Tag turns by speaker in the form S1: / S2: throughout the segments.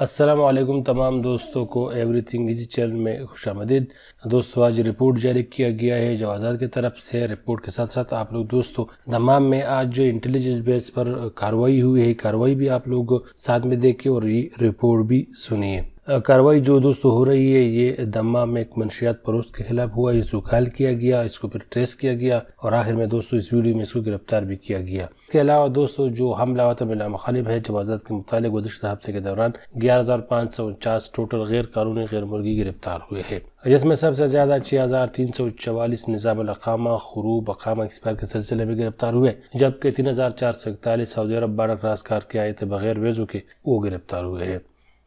S1: السلام علیکم تمام دوستوں کو ایوری تھنگ ایزی چینل میں خوش آمدید۔ دوستو، آج رپورٹ جاری کیا گیا ہے۔ جوازات کی طرف سے رپورٹ کے ساتھ ساتھ آپ لوگ دوستو دمام میں آج جو انٹیلیجنس بیس پر کاروائی ہوئی ہے، کاروائی بھی آپ لوگ ساتھ میں دیکھیں اور یہ رپورٹ بھی سنیے۔ کاروائی جو دوستو ہو رہی ہے، یہ دمہ میں ایک منشیات پروست کے خلاف ہوا، اس کو خیال کیا گیا، اس کو پھر ٹریس کیا گیا اور آخر میں دوستو اس ویڈیو میں اس کو گرفتار بھی کیا گیا۔ اس کے علاوہ دوستو جو حملہ وطن بلا مخالب ہے جوازات کے متعلق گزشتہ ہفتے کے دوران گیارہ ہزار پانچ سو انچاس ٹوٹل غیر قانونی غیر مرغی گرفتار ہوئے ہیں۔ جس میں سب سے زیادہ چھ ہزار تین سو چوالیس نظام الاقامہ، خروب، اقامہ ایکسپائر کے سلسلے میں گرفتار ہوئے، جبکہ تین ہزار چار سو اکتالیس سعودی عرب بارہ کراس کار کے آئے تھے بغیر ویزو کے وہ گرفتار ہوئے ہیں۔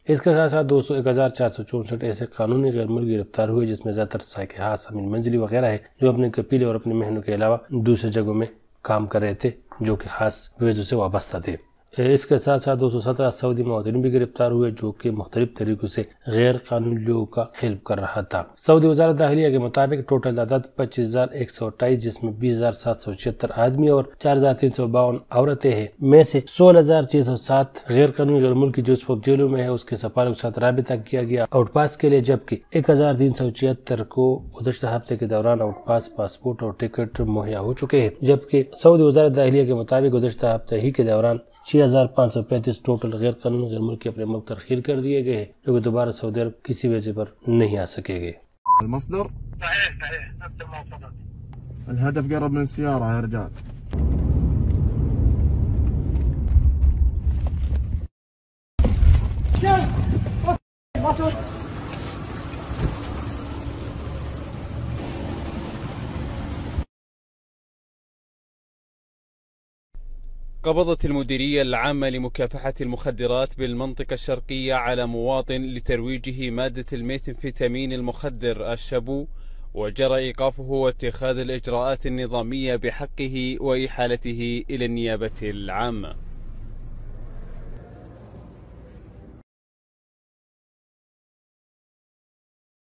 S1: اس کے ساتھ ساتھ دوستو ایک ہزار چار سو چونسٹھ ایسے قانونی غیر ملکی گرفتار ہوئے جس میں زیادہ تر سائق ہاس امین منجلی وغیرہ ہے، جو اپنے کپیلے اور اپنے مہنوں کے علاوہ دوسرے جگہوں میں کام کر رہے تھے، جو کہ خاص ویزوں سے وابستہ تھے۔ اس کے ساتھ ساتھ دو سو سترہ سعودی مہاجرین بھی گرفتار ہوئے، جو کہ مختلف طریقوں سے غیر قانونی لوگوں کا ہیلپ کر رہا تھا۔ سعودی وزارت داخلیہ کے مطابق ٹوٹل تعداد پچیس ہزار ایک سو اٹھائیس جس میں بیس ہزار سات سو چھتر آدمی اور چار ہزار تین سو باون عورتیں ہیں۔ میں سے سولہ ہزار چھ سو سات غیر قانونی غیر ملکی جو اس وقت جیلوں میں ہے اس کے سفاروں کے ساتھ رابطہ کیا گیا آؤٹ پاس کے لیے، جبکہ ایک ہزار تین سو چھتر کو گزشتہ ہفتے کے دوران آؤٹ پاس، پاسپورٹ اور ٹکٹ مہیا ہو چکے ہیں۔ جبکہ سعودی وزارت داخلیہ کے مطابق گزشتہ ہفتے ہی کے دوران چھ ہزار پانچ سو پینتیس ٹوٹل غیر قانونی غیر ملکی اپنے ملک ترخیر کر دیے گئے ہیں جو کہ دوبارہ سعودی عرب کسی وجہ پر نہیں آ سکے گے
S2: المصدر؟
S3: صحيح صحيح نفس
S2: الهدف قرب من السيارة يا رجال
S4: قبضت المديرية العامة لمكافحة المخدرات بالمنطقة الشرقية على مواطن لترويجه مادة الميثامفيتامين المخدر الشابو وجرى إيقافه واتخاذ الإجراءات النظامية بحقه وإحالته إلى النيابة العامة.